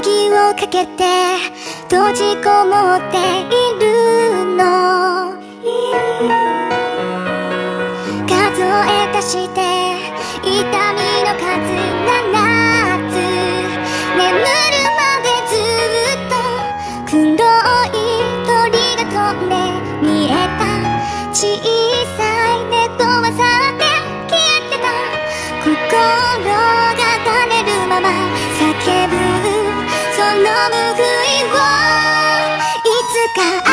鍵をかけて閉じこもっているの。数え足して痛みの数7つ。眠るまでずっと黒い鳥が飛んで見えた。小さい猫はさて消えてた。心か。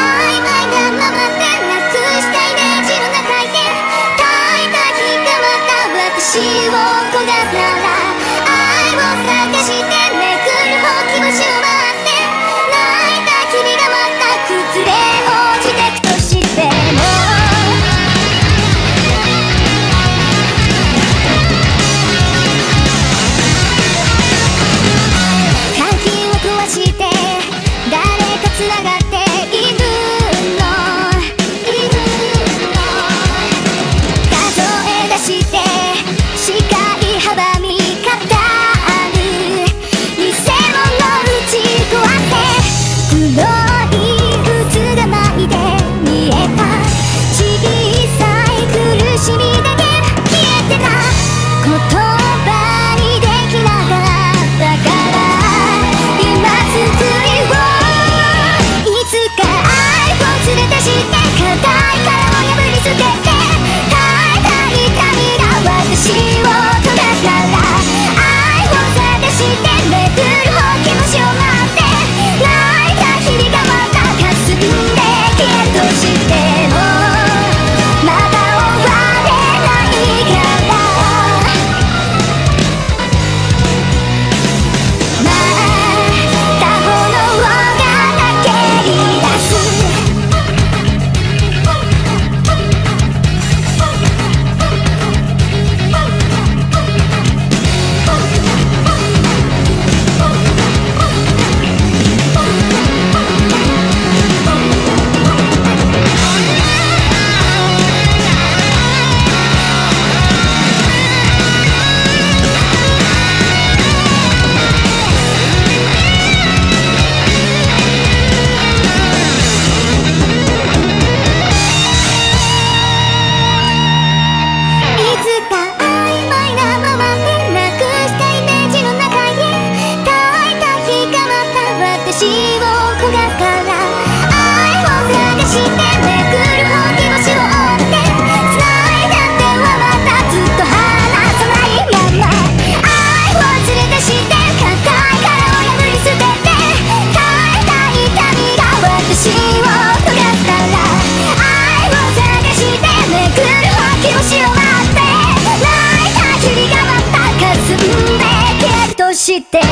してキュ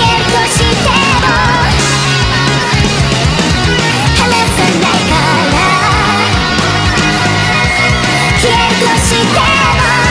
ンとしても離さないからキュンとしても